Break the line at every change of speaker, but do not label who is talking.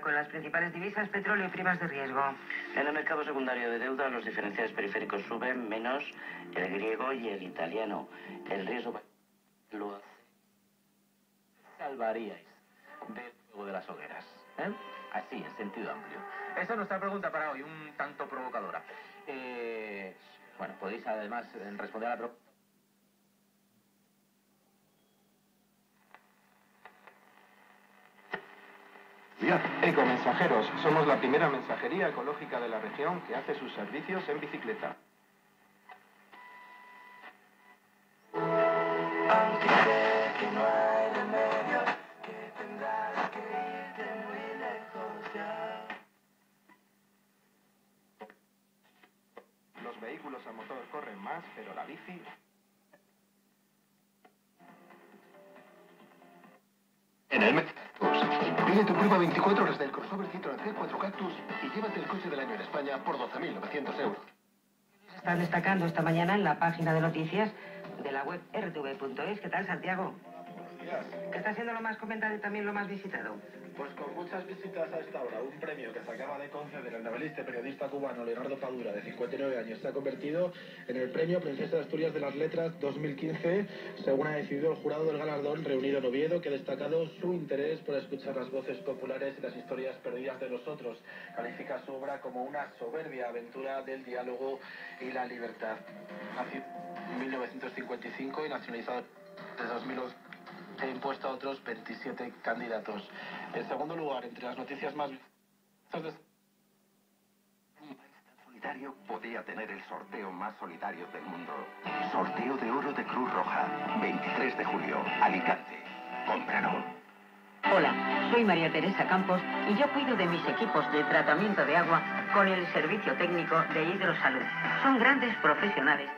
con las principales divisas, petróleo y primas de riesgo.
En el mercado secundario de deuda, los diferenciales periféricos suben menos el griego y el italiano. El riesgo lo hace.
salvaríais del fuego de las hogueras? ¿eh? Así, en sentido amplio. Esa es nuestra pregunta para hoy, un tanto provocadora. Eh, bueno, podéis además eh, responder a la pregunta.
Ecomensajeros, somos la primera mensajería ecológica de la región que hace sus servicios en bicicleta. Los vehículos a motor corren más, pero la bici
En el Tu prueba 24 horas del crossover Citroën C4 Cactus y llévate el coche del año en España por 12.900 euros.
Están destacando esta mañana en la página de noticias de la web rtv.es. ¿Qué tal, Santiago? ¿Qué está siendo lo más comentado y también lo más visitado?
Pues con muchas visitas a esta hora, un premio que se acaba de conceder el novelista y periodista cubano Leonardo Padura, de 59 años, se ha convertido en el premio Princesa de Asturias de las Letras 2015, según ha decidido el jurado del galardón reunido en Oviedo, que ha destacado su interés por escuchar las voces populares y las historias perdidas de los otros. Califica su obra como una soberbia aventura del diálogo y la libertad. Nacido en 1955 y nacionalizado desde 2011 a otros 27 candidatos. En segundo lugar, entre las noticias más...
Un país tan solidario podía tener el sorteo más solidario del mundo. Sorteo de oro de Cruz Roja. 23 de julio. Alicante. Cómpralo.
Hola, soy María Teresa Campos y yo cuido de mis equipos de tratamiento de agua con el servicio técnico de Hidrosalud. Son grandes profesionales